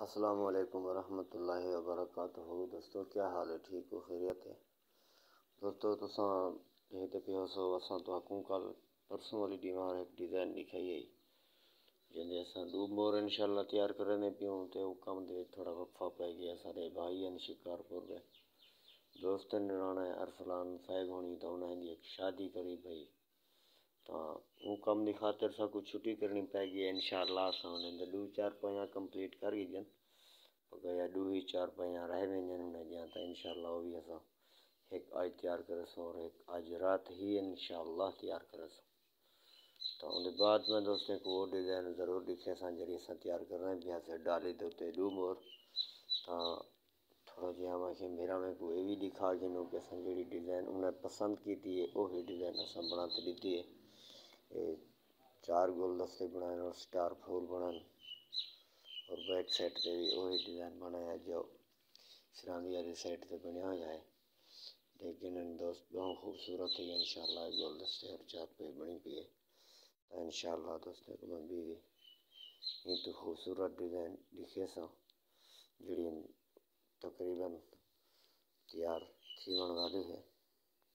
السلام علیکم ورحمۃ اللہ وبرکاتہ۔ دوستو، کیا حال ہے؟ ٹھیک ہو؟ خیریت ہے؟ دوستو، تساں تے پیو سو، اساں تو حکم کل پرسوں والی دیوار ایک ڈیزائن دکھائی ہے۔ جندے اساں دو مور انشاءاللہ تیار کرنے پیوں تے او کم دے تھوڑا وقفہ پہ گیا سارے بھائی ہیں شکارپور دے۔ دوست نرانا ارسلان فیض ہونی تو انہیں دی ایک شادی کری بھائی تو وہ کم دی خاطر سا کچھ چھٹی کرنی پہ گئی انشاءاللہ اساں انہیں دو چار پویاں کمپلیٹ کر گئی جن۔ پکایا دو ہی چار پویاں رہ میں جن انہیں دیاں تا انشاءاللہ وہ بھی اساں ایک آج تیار کرے اور ایک آج رات ہی انشاءاللہ تیار کرے تو ان بعد میں دوستیں کو وہ ڈیزائن ضرور دکھے سان جڑی اساں تیار کر رہے ہیں۔ بھی سے ڈالی دوتے دو مور۔ تا تھوڑا جہاں میں کہ میرا میں کوئی بھی دکھا جنوں کہ اساں جڑی ڈیزائن انہیں پسند کی تھی وہی ڈیزائن اساں بناتے دیتی ہے۔ چار گول دستے بنائے اور سٹار پھول بنائے اور بیک سائٹ پہ بھی وہی ڈیزائن بنایا جو سراندی والی سائٹ پہ بنیا ہوا ہے لیکن دوست بہت خوبصورت ہے انشاءاللہ گول دستے اور چار پہ بنی پی ہے تو انشاءاللہ دوستوں کو میں بھی یہ تو خوبصورت ڈیزائن دکھے سا جڑی تقریباً تیار تھی، بن والی ہے۔